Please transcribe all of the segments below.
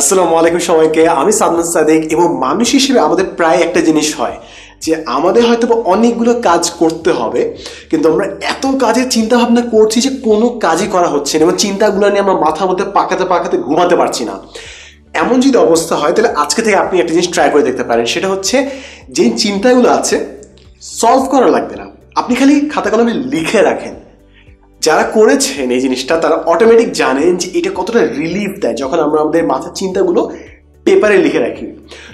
আসসালামু আলাইকুম সবাইকে। আমি সাদমান সাদেক এবং মানুষ হিসেবে আমাদের প্রায় একটা জিনিস হয় যে আমাদের হয়তো অনেকগুলো কাজ করতে হবে, কিন্তু আমরা এত কাজের চিন্তা ভাবনা করছি যে কোনো কাজই করা হচ্ছে না এবং চিন্তাগুলো নিয়ে আমরা মাথার মধ্যে পাকাতে পাকাতে ঘুমাতে পারছি না। এমন যদি অবস্থা হয়, তাহলে আজকে থেকে আপনি একটা জিনিস ট্রাই করে দেখতে পারেন। সেটা হচ্ছে যে চিন্তাগুলো আছে সলভ করা লাগবে না। আপনি খালি খাতা কলমে লিখে রাখেন। যারা করেছেন এই জিনিসটা, তারা অটোমেটিক জানেন যে এটা কতটা রিলিফ দেয় যখন আমরা আমাদের মাথার চিন্তাগুলো পেপারে লিখে রাখি।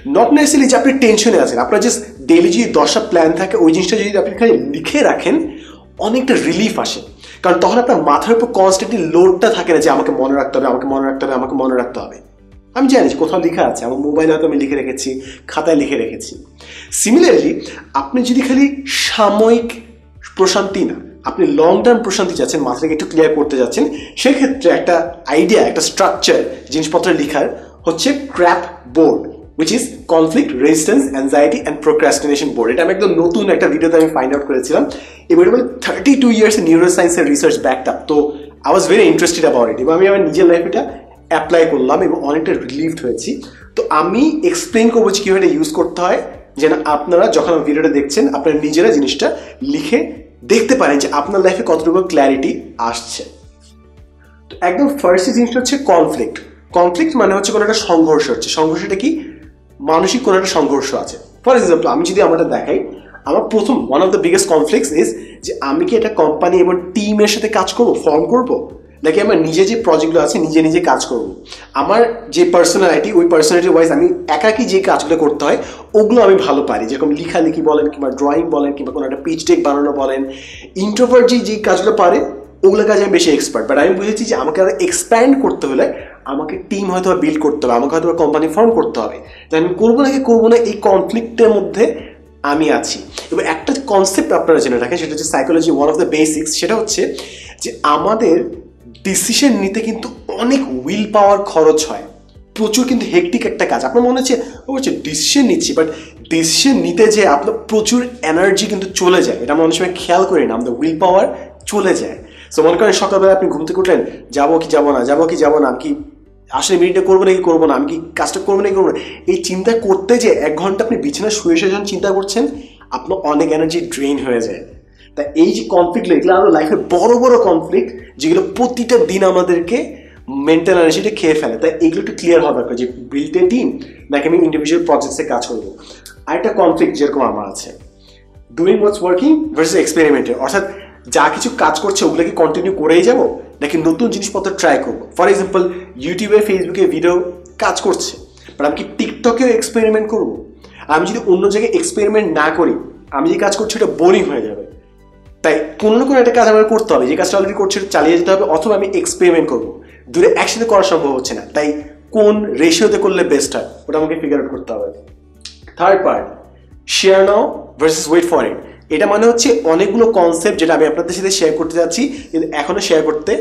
নট নেসেসারি যে আপনি টেনশনে আছেন, আপনার জাস্ট ডেলি যদি দশটা প্ল্যান থাকে, ওই জিনিসটা যদি আপনি খালি লিখে রাখেন, অনেকটা রিলিফ আসে। কারণ তখন আপনার মাথার উপর কনস্ট্যান্টলি লোডটা থাকে না যে আমাকে মনে রাখতে হবে, আমাকে মনে রাখতে হবে, আমাকে মনে রাখতে হবে। আমি জানি যে কোথাও লেখা আছে, আমার মোবাইলে হয়তো আমি লিখে রেখেছি, খাতায় লিখে রেখেছি। সিমিলারলি আপনি যদি খালি সাময়িক প্রশান্তি না আপনি লং টার্ম প্রশান্তি চাচ্ছেন, মাথাটাকে একটু ক্লিয়ার করতে যাচ্ছেন, সেক্ষেত্রে একটা আইডিয়া একটা স্ট্রাকচার জিনিসপত্র লেখার হচ্ছে crap board which is conflict resistance anxiety and procrastination board এটা আমি একদম নতুন একটা ভিডিওতে আমি ফাইন্ড আউট করেছিলাম। এবার বলে থার্টি টু ইয়ার্স নিউরো সায়েন্সের research backed up so I was very interested about it এবং আমি আমার নিজের লাইফে এটা অ্যাপ্লাই করলাম এবং অনেকটা রিলিভড হয়েছি। তো আমি এক্সপ্লেন করব কীভাবে এটা ইউজ করতে হয়, যেন আপনারা যখন ভিডিওটা দেখছেন, আপনারা নিজেরা জিনিসটা লিখে দেখতে পারেন যে আপনার লাইফে কতটুকু ক্ল্যারিটি আসছে। তো একদম ফার্স্ট জিনিসটা হচ্ছে কনফ্লিক্ট কনফ্লিক্ট মানে হচ্ছে কোনো একটা সংঘর্ষ হচ্ছে। সংঘর্ষটা কি? মানসিক কোনো একটা সংঘর্ষ আছে। ফর এক্সাম্পল আমি যদি আমারটা দেখাই, আমার প্রথম one of the biggest conflicts is যে আমি কি একটা কোম্পানি এবং টিমের সাথে কাজ করব ফর্ম করব? নাকি আমার নিজে যে প্রজেক্টগুলো আছে, নিজে নিজে কাজ করব। আমার যে পার্সোনালিটি ওই পার্সোনালিটি ওয়াইজ আমি একাকি যে কাজগুলো করতে হয়, ওগুলো আমি ভালো পারি। যেরকম লেখালেখি বলেন কিংবা ড্রয়িং বলেন কিংবা কোনো একটা পিচ টেক বানানো বলেন ইন্ট্রোভার্ট যে যে কাজগুলো পারে ওগুলো কাজে আমি বেশি এক্সপার্ট বাট আমি বুঝেছি যে আমাকে আরও এক্সপ্যান্ড করতে হলে আমাকে টিম হয়তো বিল্ড করতে হবে, আমাকে হয়তো কোম্পানি ফর্ম করতে হবে। তাই আমি করব নাকি করব না, এই কনফ্লিক্টের মধ্যে আমি আছি। এবার একটা কনসেপ্ট আপনারা জেনে রাখেন, সেটা হচ্ছে psychology one of the basics সেটা হচ্ছে যে আমাদের ডিসিশন নিতে কিন্তু অনেক উইল পাওয়ার খরচ হয়। প্রচুর কিন্তু হেকটিক একটা কাজ। আপনার মনে হচ্ছে অবশ্যই ডিসিশন নিচ্ছি বাট ডিসিশন নিতে যে আপনার প্রচুর এনার্জি কিন্তু চলে যায়। এটা আমরা অনেক সময় খেয়াল করি না, আমাদের উইল পাওয়ার চলে যায়। সো মনে করেন সকালবেলা আপনি ঘুম থেকে উঠলেন, যাব কি, যাব না, যাব কি, যাব না কি আসলে মিনিটে করব নাকি করব না, আমি কি কাজটা করব নাকি করব না? এই চিন্তা করতে যে এক ঘণ্টা আপনি বিছানায় শুয়ে শুয়ে যখন চিন্তা করছেন, আপনার অনেক এনার্জি ড্রেন হয়ে যায়। তা এই যে কনফ্লিক্ট এগুলো আরও লাইফের বড় বড় কনফ্লিক্ট যেগুলো প্রতিটা দিন আমাদেরকে মেন্টাল এনার্জিটা খেয়ে ফেলে। তাই এগুলো একটু ক্লিয়ার হওয়া দরকার যে বিল্ড এ টিম নাকি আমি ইন্ডিভিজুয়াল প্রজেক্টসে কাজ করব। আর একটা কনফ্লিক্ট যেরকম আমার আছে। ডুইং ওয়াটস ওয়ার্কিং ভার্সেস এক্সপেরিমেন্টের অর্থাৎ যা কিছু কাজ করছে ওগুলো কি কন্টিনিউ করেই যাব নাকি নতুন জিনিসপত্র ট্রাই করব? ফর এক্সাম্পল ইউটিউবে ফেসবুকে ভিডিও কাজ করছে। বাট আমি কি টিকটকেও এক্সপেরিমেন্ট করব? আমি যদি অন্য জায়গায় এক্সপেরিমেন্ট না করি, আমি যে কাজ করছি ওটা বোরিং হয়ে যাবে। তাই কোনো না কোনো একটা কাজ আমার করতে হবে, যে কাজটা অলরেডি করছে চালিয়ে যেতে হবে অথবা আমি এক্সপেরিমেন্ট করব। দূরে একসাথে করা সম্ভব হচ্ছে না, তাই কোন রেশিওতে করলে বেস্ট হয়, ওটা আমাকে ফিগার আউট করতে হবে। Third part share now versus wait for it এটা মানে হচ্ছে অনেকগুলো কনসেপ্ট যেটা আমি আপনাদের সাথে শেয়ার করতে যাচ্ছি, কিন্তু এখনও শেয়ার করতে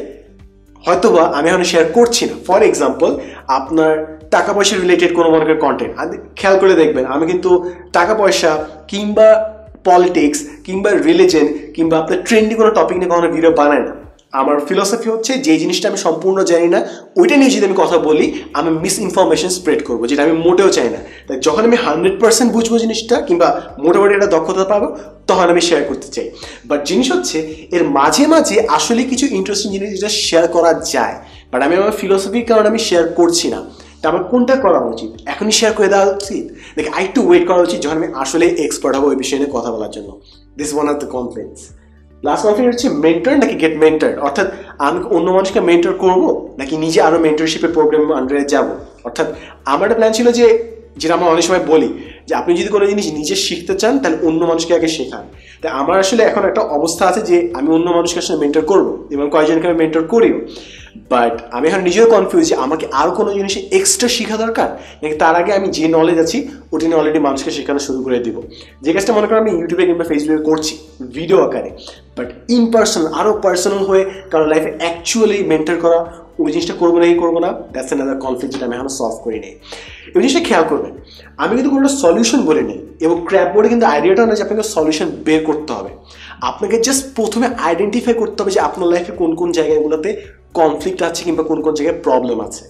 হয়তোবা আমি এখনও শেয়ার করছি না। ফর এক্সাম্পল আপনার টাকা পয়সা রিলেটেড কোনো মনে কন্টেন্ট খেয়াল করে দেখবেন, আমি কিন্তু টাকা পয়সা কিংবা পলিটিক্স কিংবা রিলিজেন কিংবা আপনার ট্রেন্ডি কোনো টপিক নিয়ে কখনো ভিডিও বানায় না। আমার ফিলোসফি হচ্ছে যে জিনিসটা আমি সম্পূর্ণ জানি না, ওইটা নিয়ে যদি আমি কথা বলি, আমি মিস ইনফরমেশন স্প্রেড করব, যেটা আমি মোটেও চাই না। তাই যখন আমি হান্ড্রেড পার্সেন্ট বুঝব জিনিসটা কিংবা মোটামুটি একটা দক্ষতা পাবো, তখন আমি শেয়ার করতে চাই। বাট জিনিস হচ্ছে, এর মাঝে মাঝে আসলে কিছু ইন্টারেস্টিং জিনিস যেটা শেয়ার করা যায় বাট আমি আমার ফিলোসফির কারণে আমি শেয়ার করছি না। আমার কোনটা করা উচিত? এখনই শেয়ার করে দেওয়া উচিত? দেখি আই একটু ওয়েট করা উচিত যখন আমি আসলে এক্সপার্ট হব ওই বিষয় নিয়ে কথা বলার জন্য? This one of the complaints last conflict হচ্ছে মেন্টর নাকি গেট মেন্টার অর্থাৎ আমি অন্য মানুষকে মেন্টর করব? নাকি নিজে আরও মেন্টরশিপের প্রোগ্রাম আন্ডারে যাব? অর্থাৎ আমার একটা প্ল্যান ছিল যে, যেটা আমরা অনেক সময় বলি, যে আপনি যদি কোনো জিনিস নিজে শিখতে চান, তাহলে অন্য মানুষকে আগে শেখান। তাই আমার আসলে এখন একটা অবস্থা আছে যে, আমি অন্য মানুষকে আসলে মেন্টর করব এবং কয়েকজনকে আমি মেন্টর করিও। বাট আমি এখন নিজেও কনফিউজ যে আমাকে আর কোনো জিনিসে এক্সট্রা শেখা দরকার? নাকি তার আগে আমি যে নলেজ আছি, ওটি নিয়ে অলরেডি মানুষকে শেখানো শুরু করে দিব। যে কাজটা মনে করেন আমি ইউটিউবে কিংবা ফেসবুকে করছি ভিডিও আকারে। বাট ইন পার্সোনাল আরও পার্সোনাল হয়ে কারও লাইফে অ্যাকচুয়ালি মেন্টার করা, ওই জিনিসটা করব নাকি করব না দ্যাটস অ্যানাদার কনফ্লিক্ট যেটা আমি এখনও সলভ করি নেই। এই জিনিসটা খেয়াল করবেন, আমি কিন্তু কোনো সলিউশন বলে নিই, এবং ক্র্যাপ বোর্ডে কিন্তু আইডিয়াটা না যে আপনাকে সলিউশন বের করতে হবে। আপনাকে জাস্ট প্রথমে আইডেন্টিফাই করতে হবে যে আপনার লাইফে কোন কোন জায়গাগুলোতে কনফ্লিক্ট আছে কিংবা কোন কোন জায়গায় প্রবলেম আছে।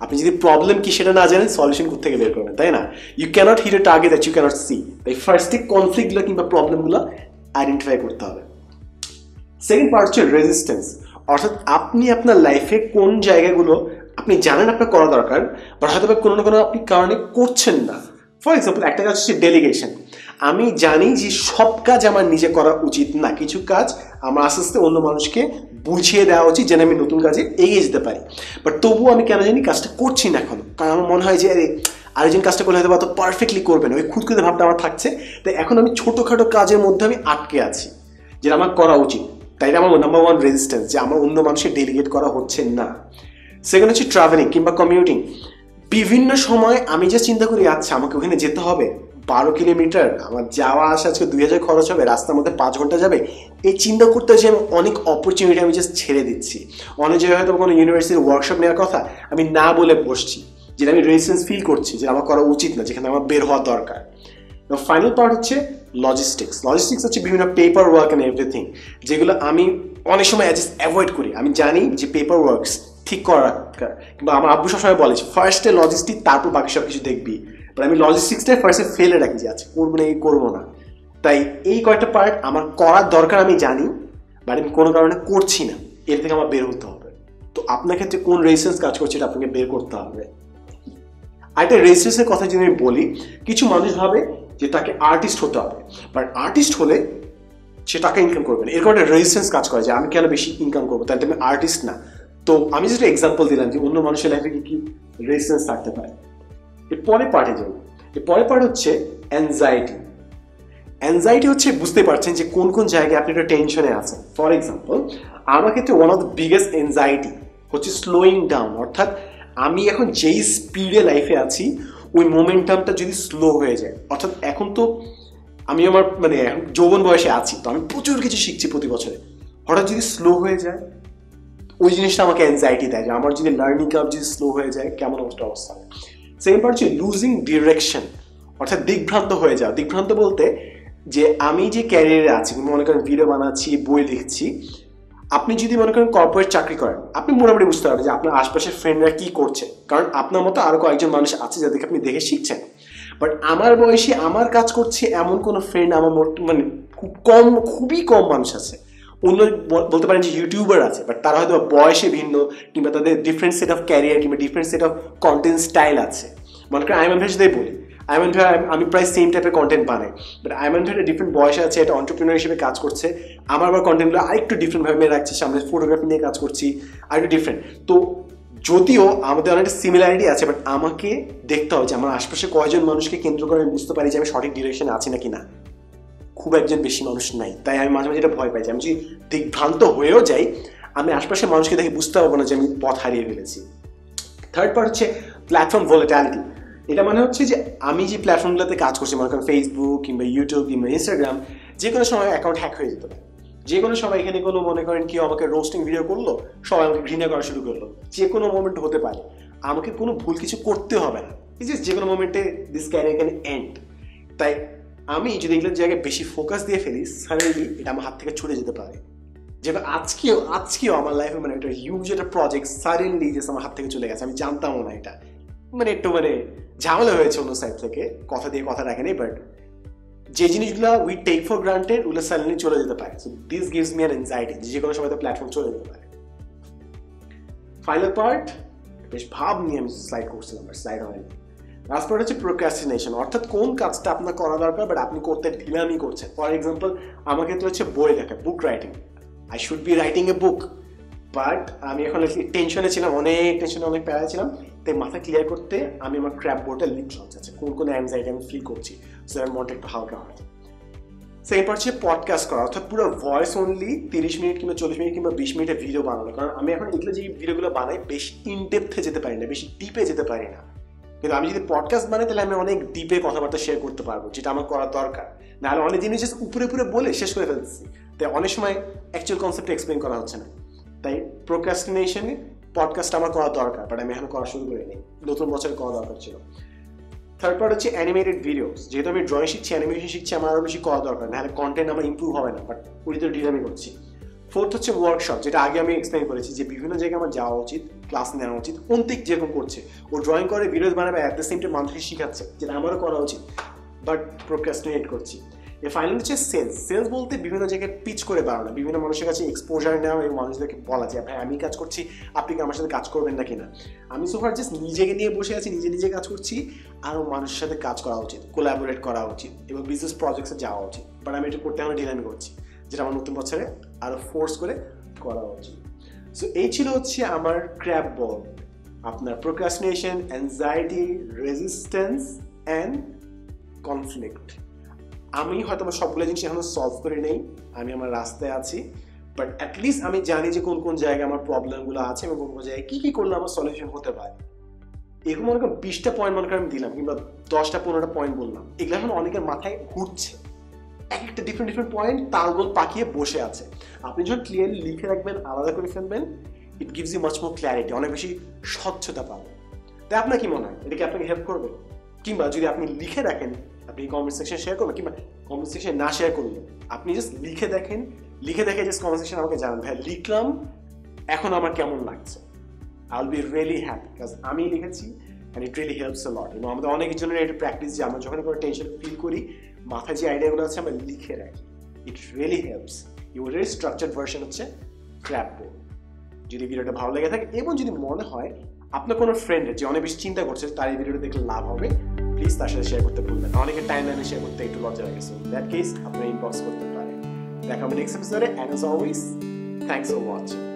আপনি যদি প্রবলেম কি সেটা না জানেন সলিউশন থেকে বের করবেন, তাই না? You can't hit a target that you can't see তাই ফার্স্টে কনফ্লিক্টগুলো কিংবা প্রবলেমগুলো আইডেন্টিফাই করতে হবে। সেকেন্ড পার্ট হচ্ছে রেজিস্ট্যান্স অর্থাৎ আপনি আপনার লাইফে কোন জায়গাগুলো আপনি জানেন আপনার করা দরকার বাট হয়তো কোনো না কোনো আপনি কারণে করছেন না। ফর এক্সাম্পল একটা কাজ হচ্ছে ডেলিগেশন আমি জানি যে সব কাজ আমার নিজে করা উচিত না, কিছু কাজ আমার আস্তে আস্তে অন্য মানুষকে বুঝিয়ে দেওয়া উচিত যেন আমি নতুন কাজে এগিয়ে যেতে পারি। বাট তবুও আমি কেন জানি কাজটা করছি না এখনও। কারণ আমার মনে হয় যে, আরে, আরেকজন কাজটা করলে হয়তো অত পারফেক্টলি করবে না। ওই খুদকুদে ভাবটা আমার থাকছে। তাই এখন আমি ছোটোখাটো কাজের মধ্যে আমি আটকে আছি, যেটা আমার করা উচিত। তাই আমার নাম্বার ওয়ান রেজিস্ট্যান্স যে আমার অন্য মানুষের ডেলিগেট করা হচ্ছে না। সেকেন্ড হচ্ছে ট্রাভেলিং কিংবা কমিউটিং বিভিন্ন সময় আমি যে চিন্তা করি আচ্ছা আমাকে ওখানে যেতে হবে। বারো কিলোমিটার, আমার যাওয়া আসা আজকে দুই হাজার খরচ হবে, রাস্তার মধ্যে পাঁচ ঘণ্টা যাবে। এই চিন্তা করতে যে আমি অনেক অপরচুনিটি আমি জাস্ট ছেড়ে দিচ্ছি। অনেক জায়গায় হয়তো কোনো ইউনিভার্সিটির ওয়ার্কশপ নেওয়ার কথা, আমি না বলে বসছি। যেটা আমি রেজিস্ট্যান্স ফিল করছি যে আমার করা উচিত না, যেখানে আমার বের হওয়া দরকার। ফাইনাল পার্ট হচ্ছে লজিস্টিক্স লজিস্টিক্স হচ্ছে বিভিন্ন পেপার ওয়ার্ক অ্যান্ড এভরিথিং যেগুলো আমি অনেক সময় অ্যাভয়েড করি। আমি জানি যে পেপার ওয়ার্কস ঠিক করা কিংবা আমার আব্বু সবসময় বলে ফার্স্টে লজিস্টিক তারপর বাকি সব কিছু দেখবি। বাট আমি লজিস্টিক্সটাই ফার্স্টে ফেলে রাখি যে আচ্ছা করব না এই করব না। তাই এই কয়েকটা পার্ট আমার করার দরকার আমি জানি বাট আমি কোনো কারণে করছি না। এর থেকে আমার বের হতে হবে। তো আপনার ক্ষেত্রে কোন রেজিস্ট্যান্স কাজ করছে এটা আপনাকে বের করতে হবে। আরেকটা রেজিস্ট্যান্সের কথা যদি আমি বলি, কিছু মানুষ ভাবে যে তাকে আর্টিস্ট হতে হবে বাট আর্টিস্ট হলে সে টাকা ইনকাম করবে না। এরকম একটা রেজিস্ট্যান্স কাজ করে যে, আমি কেন বেশি ইনকাম করব? তাহলে আমি আর্টিস্ট না। তো আমি যেটা এক্সাম্পল দিলাম যে অন্য মানুষের লাইফে কি কি রেজিস্ট্যান্স থাকতে পারে। এর পরে পার্টে যাব এর পরে পার্ট হচ্ছে অ্যাংজাইটি অ্যাংজাইটি হচ্ছে বুঝতে পারছেন যে কোন কোন জায়গায় আপনি একটা টেনশনে আছেন। ফর এক্সাম্পল আমার ক্ষেত্রে one of the biggest anxiety হচ্ছে স্লোয়িং ডাউন অর্থাৎ আমি এখন যেই স্পিডে লাইফে আছি, ওই মোমেন্টামটা যদি স্লো হয়ে যায়। অর্থাৎ এখন তো আমি আমার মানে যৌবন বয়সে আছি, তো আমি প্রচুর কিছু শিখছি প্রতি বছরে। হঠাৎ যদি স্লো হয়ে যায় ওই জিনিসটা আমাকে অ্যাংজাইটি দেয় যে আমার যদি লার্নিং কাপ যদি স্লো হয়ে যায়, কেমন অবস্থা অবস্থা? সেকেন্ড পার্ট হচ্ছে লুজিং ডিরেকশন অর্থাৎ দিগ্ভ্রান্ত হয়ে যাওয়া। দিগ্ভ্রান্ত বলতে যে আমি যে ক্যারিয়ারে আছি, মনে করেন ভিডিও বানাচ্ছি, বই লিখছি, আপনি যদি মনে করেন কর্পোরেট চাকরি করেন, আপনি মোটামুটি বুঝতে পারবেন যে আপনার আশপাশের ফ্রেন্ডরা কি করছে। কারণ আপনার মতো আরও কয়েকজন মানুষ আছে যাদেরকে আপনি দেখে শিখছেন। বাট আমার বয়সী, আমার কাজ করছে এমন কোনো ফ্রেন্ড আমার মানে খুব কম, খুবই কম মানুষ আছে। অন্য বলতে পারেন যে ইউটিউবার আছে বাট তারা হয়তো বয়সে ভিন্ন কিংবা তাদের ডিফারেন্ট সেট অফ ক্যারিয়ার কিংবা different set of content style আছে। মনে করেন আইমান ভাই যদি বলি। আইমান ভাই, আমি প্রায় সেম টাইপের কন্টেন্ট বানাই বাট আইমান ভাই ডিফারেন্ট বয়স আছে এটা অন্টারপ্রিনার হিসেবে কাজ করছে। আমার আবার কন্টেন্টগুলো আরেকটু ডিফারেন্টভাবে রাখছি, সামনে ফটোগ্রাফি নিয়ে কাজ করছি, আরেকটু ডিফারেন্ট তো যদিও আমাদের অনেকটা সিমিলারিটি আছে বাট আমাকে দেখতে হবে যে আমার আশপাশে কয়জন মানুষকে কেন্দ্র করে আমি বুঝতে পারি যে আমি সঠিক ডিরেকশনে আছি নাকি না। খুব একজন বেশি মানুষ নাই। তাই আমি মাঝে মাঝে এটা ভয় পাই যে আমি যদি দিগ্ভ্রান্ত হয়েও যাই, আমি আশপাশের মানুষকে দেখে বুঝতে পারব না যে আমি পথ হারিয়ে ফেলেছি। থার্ড পার্ট হচ্ছে প্ল্যাটফর্ম ভোলেটালিটি এটা মানে হচ্ছে যে আমি যে প্ল্যাটফর্মগুলোতে কাজ করছি, মনে করেন ফেসবুক কিংবা ইউটিউব কিংবা ইনস্টাগ্রাম যে কোনো সময় অ্যাকাউন্ট হ্যাক হয়ে যেতে পারে। যে কোনো সময় এখানে কোনো, মনে করেন কেউ আমাকে রোস্টিং ভিডিও করল, সবাই আমাকে ঘৃণা করা শুরু করল। যে কোনো মোমেন্ট হতে পারে। আমাকে কোনো ভুল কিছু করতে হবে না। যে কোনো মোমেন্টে দিস ক্যারিয়ার ক্যান এন্ড তাই আমি যদি এগুলোর জায়গায় বেশি ফোকাস দিয়ে ফেলি সাডেনলি এটা আমার হাত থেকে ছুটে যেতে পারে। যেটা আজকেও আজকেও আমার লাইফে মানে একটা হিউজ একটা প্রজেক্ট সাডেনলি যে আমার হাত থেকে চলে গেছে। আমি জানতামও না এটা। মানে একটু মানে ঝামেলা হয়েছে অন্য সাইড থেকে। কথা দিয়ে কথা রাখেনি বাট যে জিনিসগুলো উই টেক ফর গ্রান্টেড ওগুলো সাডেনলি চলে যেতে পারে। So this gives me an anxiety যে কোনো সময় তো প্ল্যাটফর্ম চলে যেতে পারে। ফাইনাল পার্ট বেশ ভাব নিয়ে আমি স্লাইড করছিলাম স্লাইড হয়নি। পার্ট হচ্ছে প্রোক্রাস্টিনেশন অর্থাৎ কোন কাজটা আপনার করা দরকার বাট আপনি করতে ঢিলামি করছেন। ফর এক্সাম্পল আমার ক্ষেত্রে হচ্ছে বই লেখা book writing I should be writing a book but আমি এখন টেনশনে ছিলাম, অনেক টেনশনে অনেক প্যারা ছিলাম। তাই মাথা ক্লিয়ার করতে আমি আমার ক্র্যাপ বোর্ডে লিখলাম আচ্ছা কোন কোন অ্যাংজাইটি আমি ফিল করছি। সো আমার মনটা একটু হালকা হয়। পার্ট হচ্ছে পডকাস্ট করা, অর্থাৎ পুরো ভয়েস অনলি তিরিশ মিনিট কিংবা চল্লিশ মিনিট কিংবা বিশ মিনিটের ভিডিও বানানো। কারণ আমি এখন এগুলো যে ভিডিওগুলো বানাই, বেশি ইনডেপথে যেতে পারি না, বেশি ডিপে যেতে পারি না। কিন্তু আমি যদি পডকাস্ট বানাই, তাহলে আমি অনেক ডিপে কথাবার্তা শেয়ার করতে পারব, যেটা আমার করা দরকার। নাহলে অনেক জিনিস উপরে উপরে বলে শেষ করে ফেলতেছি। তাই অনেক সময় অ্যাকচুয়াল কনসেপ্ট এক্সপ্লেন করা হচ্ছে না। তাই প্রোক্রাস্টিনেশনে পডকাস্ট আমার করা দরকার বাট আমি এখন করা শুরু করিনি। নতুন বছর করা দরকার ছিল। থার্ড পার্ট হচ্ছে অ্যানিমেটেড ভিডিওস যেহেতু আমি ড্রয়িং শিখছি অ্যানিমেশন শিখছি, আমার আরও বেশি করা দরকার। নাহলে কন্টেন্ট আমার ইম্প্রুভ হবে না বাট ওই তো ঢিলামি করছি। ফোর্থ হচ্ছে ওয়ার্কশপ যেটা আগে আমি এক্সপ্লেন করেছি যে বিভিন্ন জায়গায় আমার যাওয়া উচিত ক্লাস নেওয়া উচিত, অন্তিক যেরকম করছে। ও ড্রয়িং করে ভিডিও বানাবে অ্যাট দ্য সেম টাইম মানুষকে শেখাচ্ছে যেটা আমারও করা উচিত বাট প্রোক্রাস্টিনেট করছি। এর ফাইনাল হচ্ছে সেলস সেলস বলতে বিভিন্ন জায়গায় পিচ করে বাড়ানো, বিভিন্ন মানুষের কাছে এক্সপোজার নেওয়া এবং মানুষদেরকে বলা যে, ভাই, আমি কাজ করছি, আপনি কি আমার সাথে কাজ করবেন না কিনা? আমি সোফার জাস্ট নিজেকে নিয়ে বসে আছি, নিজে নিজে কাজ করছি আরও মানুষের সাথে কাজ করা উচিত কোলাবোরেট করা উচিত এবং বিজনেস প্রজেক্টসে যাওয়া উচিত। বাট আমি এটা করতে আমার ডিজাইন করছি, যেটা আমার নতুন বছরে আরও ফোর্স করে করা উচিত। সো এই ছিল হচ্ছে আমার ক্র্যাপ বল আপনার procrastination anxiety resistance and conflict আমি হয়তো আমার সবগুলো জিনিস এখনও সলভ করে নেই, আমি আমার রাস্তায় আছি বাট অ্যাটলিস্ট আমি জানি যে কোন কোন জায়গায় আমার প্রবলেমগুলো আছে এবং কোন কোন জায়গায় কী কী করলে আমার সলিউশন হতে পারে। এরকম মনে বিশটা পয়েন্ট মনে করেন আমি দিলাম কিংবা দশটা, পনেরোটা পয়েন্ট বললাম। এগুলো এখন অনেকের মাথায় ঘুরছে। একটা ডিফারেন্ট ডিফারেন্ট পয়েন্ট তালগোল পাকিয়ে বসে আছে। আপনি যখন ক্লিয়ারলি লিখে রাখবেন, আলাদা করে ফেলবেন it gives you much more clarity অনেক বেশি স্বচ্ছতা পাবেন তাই আপনার কি মনে হয়? এটা কি আপনাকে হেল্প করবে? কিংবা যদি আপনি লিখে রাখেন আপনি কমেন্ট সেকশন শেয়ার করবেন, কিংবা কমেন্ট সেকশন না শেয়ার করলেন আপনি জাস্ট লিখে দেখেন, লিখে দেখে জাস্ট কমেন্ট সেকশন আমাকে জানান ভাই লিখলাম, এখন আমার কেমন লাগছে? I will be really happy because আমি লিখেছি and it really helps lot এবং আমাদের অনেক জনের এটা প্র্যাকটিস যে আমরা যখন কোনো টেনশন ফিল করি মাথায় যে আইডিয়াগুলো আছে আমরা লিখে রাখি। ইট রিয়েলি হেল্পস ইউরের স্ট্রাকচার ভার্সন হচ্ছে ক্র্যাপ বোর্ড যদি ভিডিওটা ভালো লেগে থাকে, এবং যদি মনে হয় আপনার কোনো ফ্রেন্ডের যে অনেক বেশি চিন্তা করছে, তার এই ভিডিওটা দেখলে লাভ হবে প্লিজ তার সাথে শেয়ার করতে ভুলবেন না। অনেকের টাইম লাইনে শেয়ার করতে একটু লজ্জা লাগে। সো দ্যাট কেস আপনার ইনবক্স করতে পারেন। দেখা হবে নেক্সট এপিসোডে and always thanks for watching